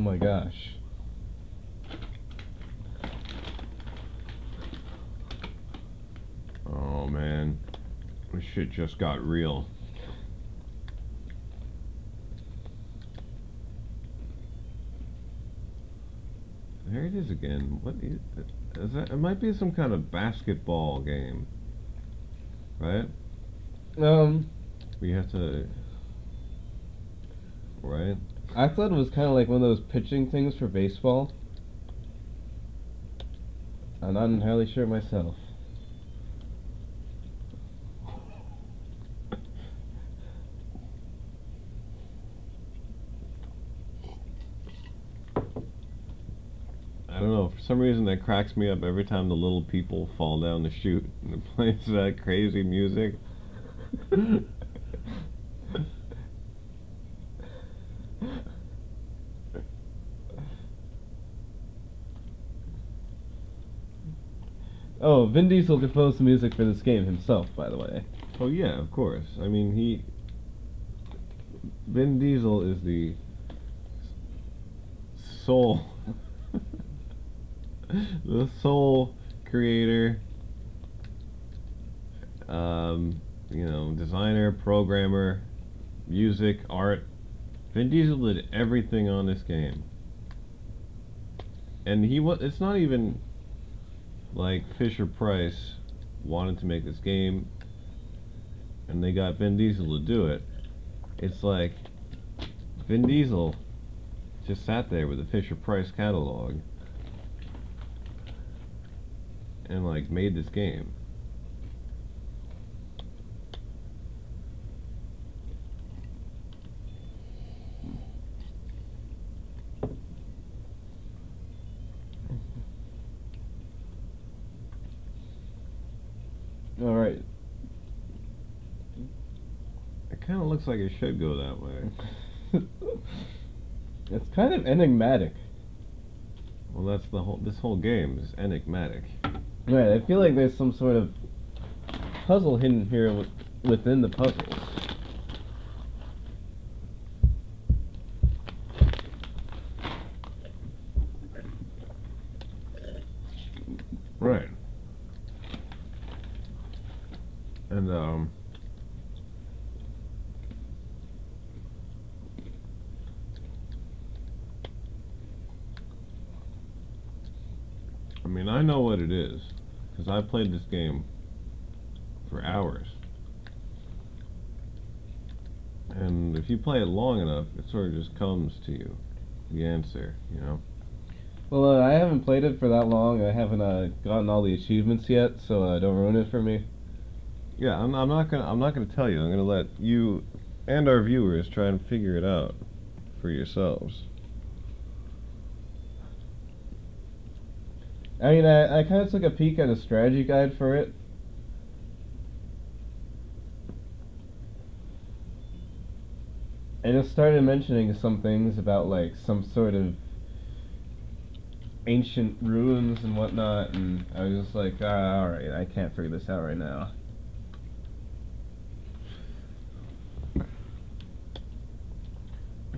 Oh my gosh. Oh man, this shit just got real. There it is again. What is, is that? It might be some kind of basketball game, right? Um, We have to, right? I thought it was kind of like one of those pitching things for baseball. I'm not entirely sure myself. I don't know. For some reason, that cracks me up every time the little people fall down the chute and it plays that crazy music. Oh, Vin Diesel composed the music for this game himself, by the way. Oh yeah, of course. I mean, he. Vin Diesel is the soul, the sole creator. Um, you know, designer, programmer, music, art. Vin Diesel did everything on this game. And he was. It's not even like Fisher Price wanted to make this game and they got Vin Diesel to do it. It's like Vin Diesel just sat there with the Fisher Price catalog and like made this game. All right. It kind of looks like it should go that way. it's kind of enigmatic. Well, that's the whole. This whole game is enigmatic. Right, I feel like there's some sort of puzzle hidden here within the puzzle. Right. Um I mean, I know what it is cuz I played this game for hours. And if you play it long enough, it sort of just comes to you, the answer, you know. Well, uh, I haven't played it for that long. I haven't uh, gotten all the achievements yet, so uh, don't ruin it for me. Yeah, I'm, I'm not gonna I'm not gonna tell you. I'm gonna let you and our viewers try and figure it out for yourselves. I mean, I, I kind of took a peek at a strategy guide for it. And it started mentioning some things about, like, some sort of ancient ruins and whatnot, and I was just like, ah, alright, I can't figure this out right now.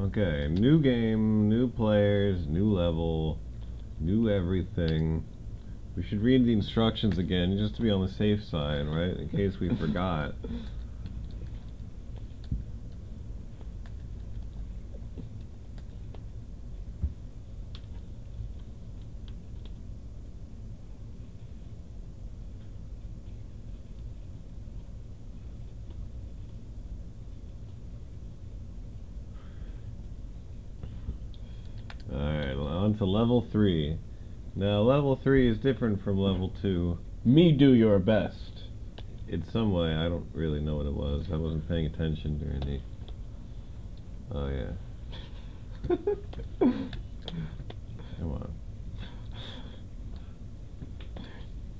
Okay, new game, new players, new level, new everything. We should read the instructions again just to be on the safe side, right? In case we forgot. Alright, on to level 3. Now, level 3 is different from level 2 Me do your best. in some way. I don't really know what it was. I wasn't paying attention during the. Oh, yeah. Come on.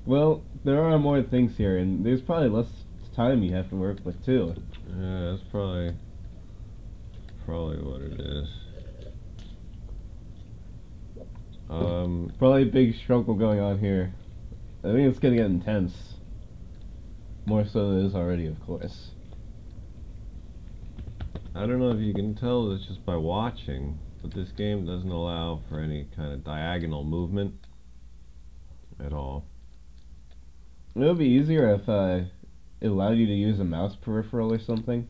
Well, there are more things here, and there's probably less time you have to work with, too. Yeah, that's probably. Probably what it is. Um, Probably a big struggle going on here. I think it's gonna get intense. More so than it is already, of course. I don't know if you can tell this just by watching, But this game doesn't allow for any kind of diagonal movement at all. It would be easier if uh, it allowed you to use a mouse peripheral or something,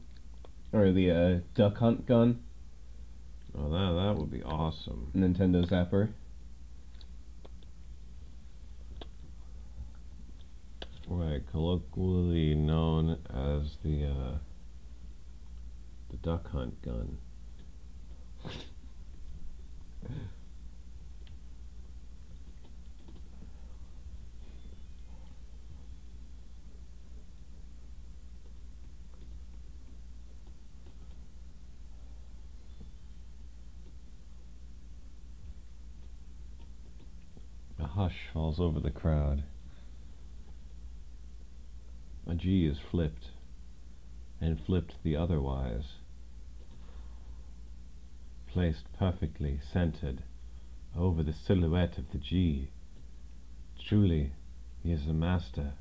or the uh, duck hunt gun, Oh, that that would be awesome. Nintendo Zapper. Colloquially known as the uh, the duck hunt gun. A hush falls over the crowd. A G is flipped, and flipped the otherwise. Placed perfectly centered over the silhouette of the G. Truly, he is a master.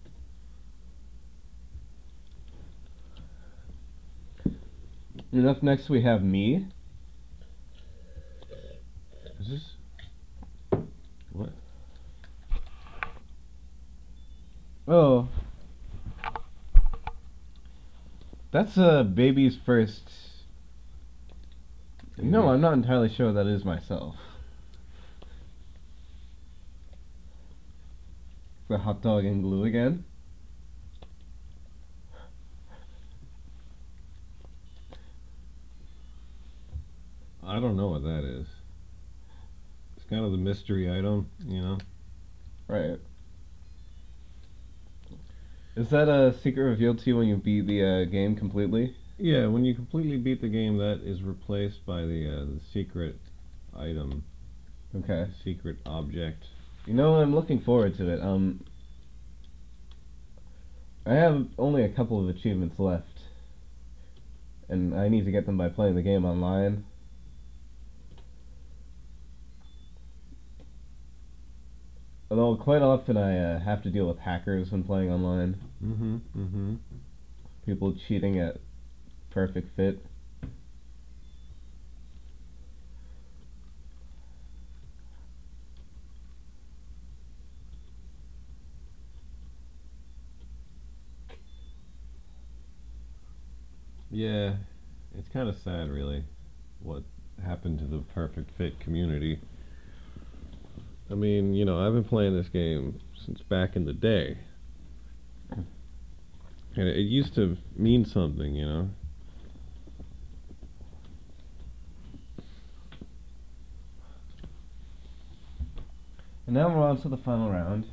And up next we have me. Is this what? Oh. That's a baby's first. No, I'm not entirely sure that is myself. The hot dog and glue again. I don't know what that is. It's kind of the mystery item, you know. Right. Is that a secret revealed to you when you beat the uh, game completely? Yeah, when you completely beat the game, that is replaced by the uh, the secret item, Okay. secret object. You know, I'm looking forward to it. Um, I have only a couple of achievements left, and I need to get them by playing the game online. Although quite often I uh, have to deal with hackers when playing online. Mm-hmm. Mm-hmm. People cheating at perfect fit. Yeah, it's kind of sad, really, what happened to the perfect fit community. I mean, you know, I've been playing this game since back in the day. And it used to mean something, you know. And now we're on to the final round.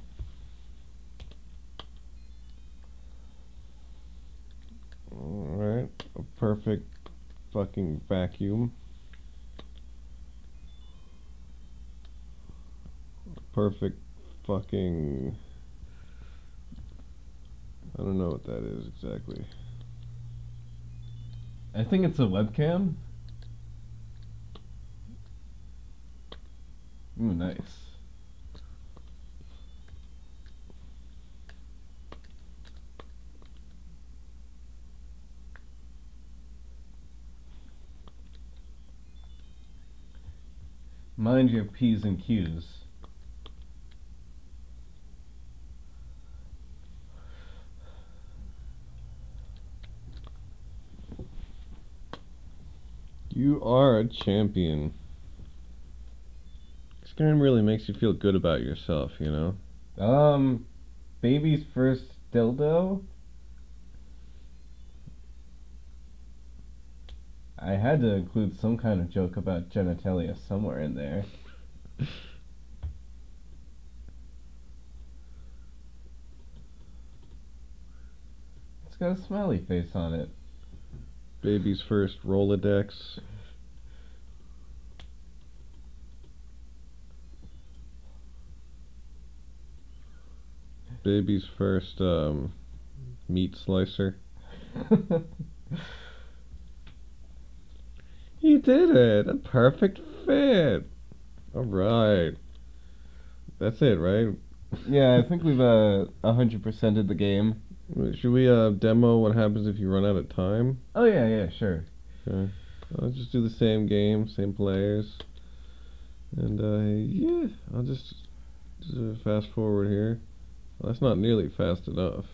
Alright, a perfect fucking vacuum. Perfect fucking. I don't know what that is exactly. I think it's a webcam. Ooh, nice. Mind your P's and Q's. You are a champion. This game really makes you feel good about yourself, you know? Um, baby's first dildo? I had to include some kind of joke about genitalia somewhere in there. It's got a smiley face on it. Baby's first Rolodex. Baby's first um, meat slicer. You did it! A perfect fit! Alright. That's it, right? yeah, I think we've uh, 100%ed the game. Should we uh, demo what happens if you run out of time? Oh, yeah, yeah, sure. Okay. I'll just do the same game, same players. And uh, yeah, I'll just, just fast forward here. Well, that's not nearly fast enough.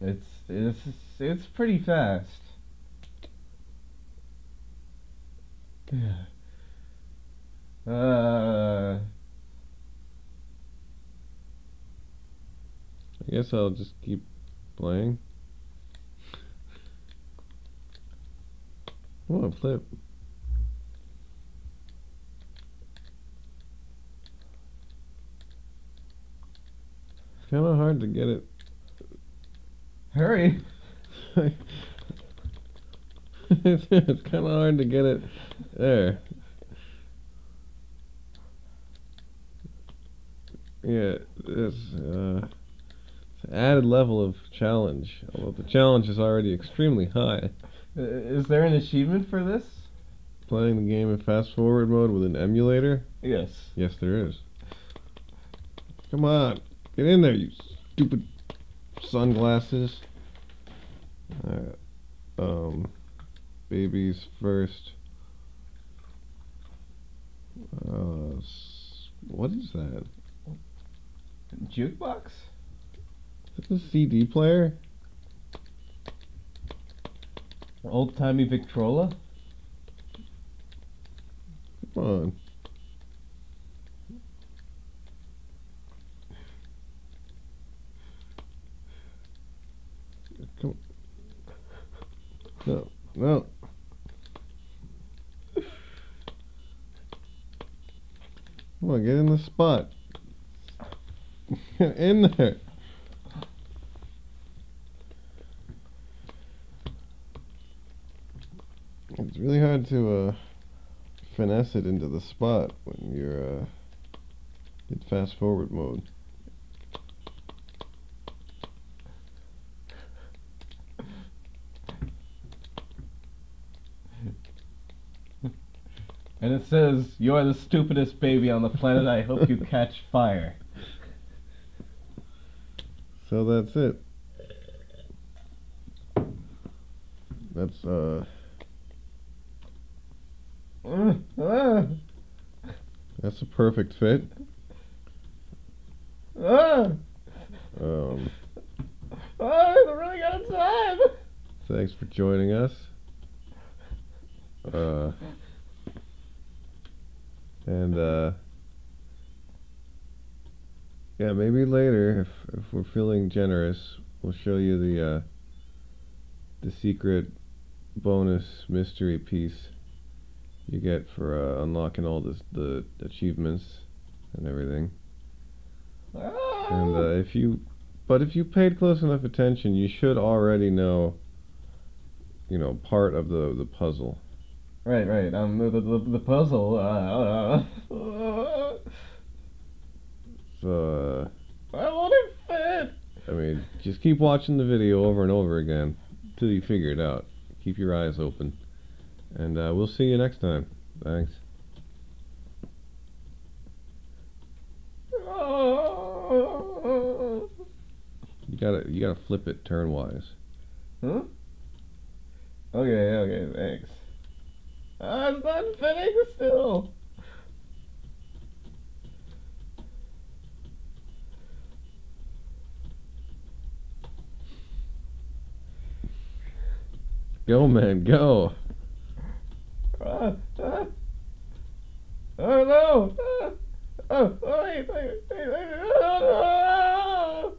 It's it's it's pretty fast. Uh, I guess I'll just keep playing. Come on, flip. Kind of hard to get it. hurry. it's kind of hard to get it there. Yeah, it's uh, it's an added level of challenge. Although the challenge is already extremely high. Uh, Is there an achievement for this? Playing the game in fast forward mode with an emulator? Yes. Yes, there is. Come on, get in there, you stupid sunglasses. Alright, um, babies first. Uh, what is that? Jukebox? Is this a CD player? Old timey Victrola? Come on. Come No, no. Come on, get in the spot. Get in there. It's really hard to uh, finesse it into the spot when you're uh, in fast forward mode. And it says, You're the stupidest baby on the planet. I hope you catch fire. So that's it. That's uh that's a perfect fit. Um uh, we're running out of time. thanks for joining us. Uh and uh yeah, maybe later if if we're feeling generous, we'll show you the uh the secret bonus mystery piece you get for uh, unlocking all this the achievements and everything. And uh, if you, but if you paid close enough attention, you should already know, you know, part of the the puzzle. Right, right. Um, the the, the puzzle. Uh, uh, So, I want it fit. uh, I mean, just keep watching the video over and over again until you figure it out. Keep your eyes open, and uh, we'll see you next time. Thanks. You gotta you gotta flip it turnwise. Huh? Okay, okay, thanks. Ah, it's not fitting still. Go, man, go. Ah, ah. Oh no! Ah. Oh, oh, wait, wait, wait, wait. Oh,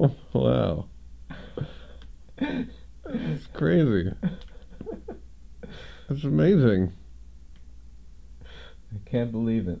Oh, wow, no! it's crazy. That's amazing. I can't believe it.